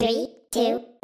Three, two.